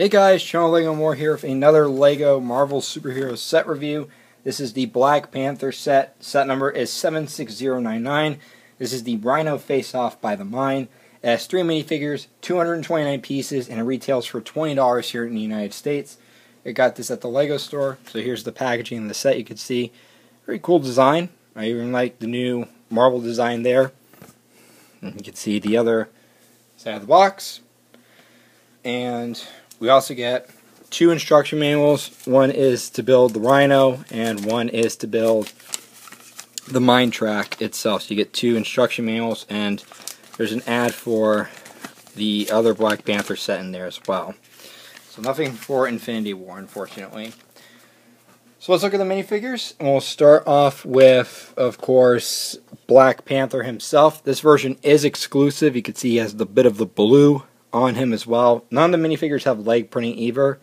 Hey guys, Channel Lego More here with another LEGO Marvel Superhero set review. This is the Black Panther set. Set number is 76099. This is the Rhino Face Off by the Mine. It has three minifigures, 229 pieces, and it retails for $20 here in the United States. I got this at the LEGO store, so here's the packaging of the set you can see. Very cool design. I even like the new Marvel design there. You can see the other side of the box. And we also get two instruction manuals. One is to build the Rhino, and one is to build the mine track itself. So you get two instruction manuals, and there's an ad for the other Black Panther set in there as well. So nothing for Infinity War, unfortunately. So let's look at the minifigures, and we'll start off with, of course, Black Panther himself. This version is exclusive. You can see he has the bit of the blue on him as well. None of the minifigures have leg printing either.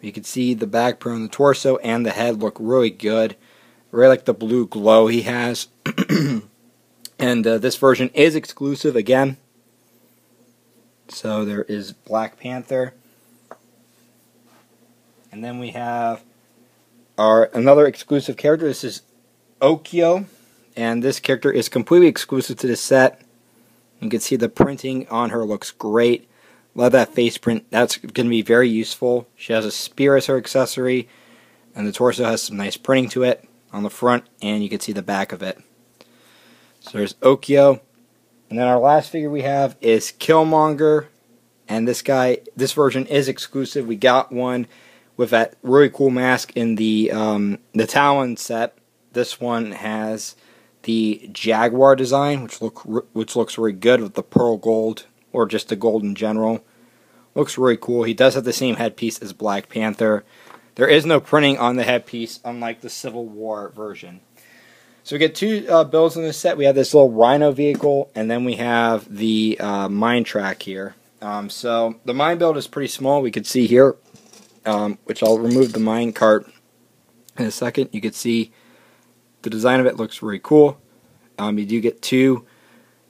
You can see the back print on the torso and the head look really good. Really like the blue glow he has. and uh, this version is exclusive again. So there is Black Panther. And then we have our another exclusive character. This is Okoye. And this character is completely exclusive to the set. You can see the printing on her looks great. Love that face print. That's going to be very useful. She has a spear as her accessory, and the torso has some nice printing to it on the front, and you can see the back of it. So there's Okoye. And then our last figure we have is Killmonger. And this guy, this version is exclusive. We got one with that really cool mask in the um, the Talon set. This one has the Jaguar design, which look which looks really good with the pearl gold or just the gold in general. Looks really cool. He does have the same headpiece as Black Panther. There is no printing on the headpiece, unlike the Civil War version. So we get two uh, builds in this set. We have this little Rhino vehicle, and then we have the uh, mine track here. Um, so the mine build is pretty small. We can see here, um, which I'll remove the mine cart in a second. You can see the design of it looks really cool. Um, you do get two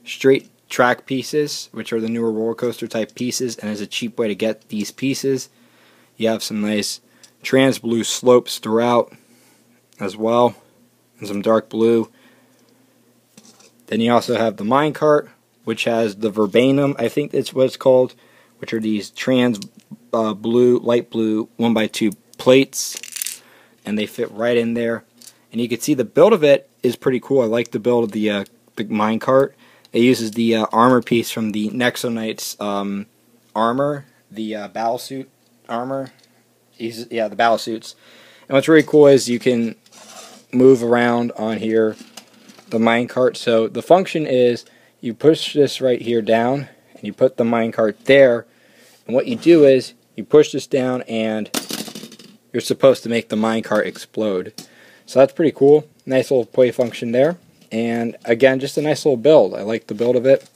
straight track pieces, which are the newer roller coaster type pieces, and is a cheap way to get these pieces. You have some nice trans blue slopes throughout as well, and some dark blue. Then you also have the minecart, which has the vibranium, I think that's what it's called, which are these trans uh, blue, light blue 1x2 plates, and they fit right in there. And you can see the build of it is pretty cool. I like the build of the, uh, the minecart. It uses the uh, armor piece from the Nexo Knights um, armor, the uh, battle suit armor. Yeah, the battle suits. And what's really cool is you can move around on here the minecart. So the function is you push this right here down and you put the minecart there. And what you do is you push this down and you're supposed to make the minecart explode. So that's pretty cool. Nice little play function there. And again, just a nice little build. I like the build of it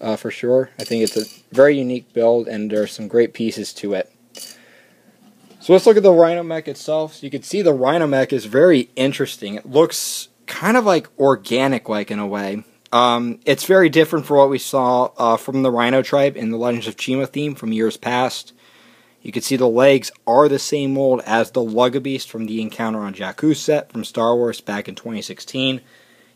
uh, for sure. I think it's a very unique build and there are some great pieces to it. So let's look at the Rhino mech itself. So you can see the Rhino mech is very interesting. It looks kind of like organic like in a way. Um, it's very different from what we saw uh, from the Rhino tribe in the Legends of Chima theme from years past. You can see the legs are the same mold as the Luggabeast from the Encounter on Jakku set from Star Wars back in 2016.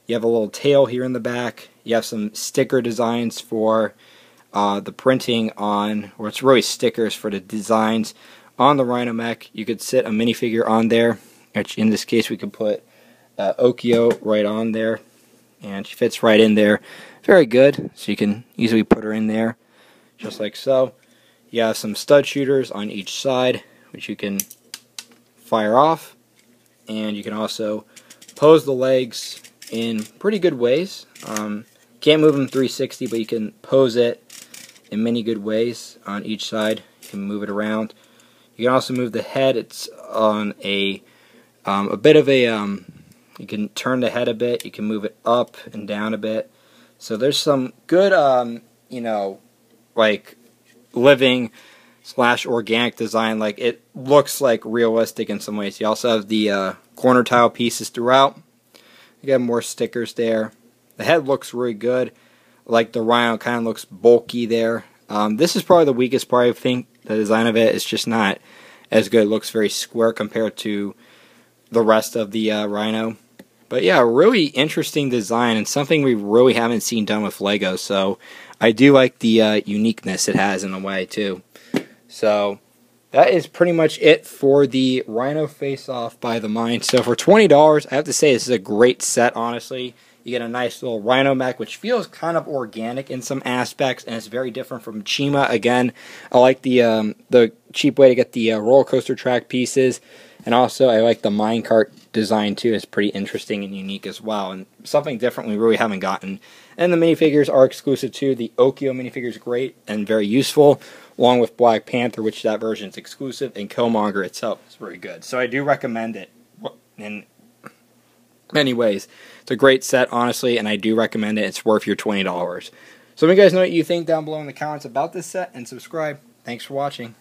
You have a little tail here in the back. You have some sticker designs for uh, the printing on, or it's really stickers for the designs on the Rhino mech. You could sit a minifigure on there, which in this case we could put uh, Okoye right on there, and she fits right in there. Very good, so you can easily put her in there, just like so. You have some stud shooters on each side, which you can fire off, and you can also pose the legs in pretty good ways. Um, can't move them 360, but you can pose it in many good ways on each side. You can move it around. You can also move the head. It's on a um, a bit of a. Um, you can turn the head a bit. You can move it up and down a bit. So there's some good, um, you know, like living slash organic design. Like it looks like realistic in some ways. You also have the uh, corner tile pieces throughout. You got more stickers there. The head looks really good. Like the Rhino kind of looks bulky there. Um, this is probably the weakest part. I think the design of it is just not as good. It looks very square compared to the rest of the uh, Rhino. But yeah, really interesting design and something we really haven't seen done with Lego. So I do like the uh, uniqueness it has in a way too. So that is pretty much it for the Rhino Face Off by the Mine. So for twenty dollars, I have to say this is a great set. Honestly, you get a nice little Rhino mech, which feels kind of organic in some aspects, and it's very different from Chima. Again, I like the um, the cheap way to get the uh, roller coaster track pieces. And also, I like the minecart design too. is pretty interesting and unique as well, and something different we really haven't gotten. And the minifigures are exclusive too. The Okoye minifigure is great and very useful, along with Black Panther, which that version is exclusive, and Killmonger itself is very good. So I do recommend it in many ways. It's a great set, honestly, and I do recommend it. It's worth your $20. So let me guys know what you think down below in the comments about this set, and subscribe. Thanks for watching.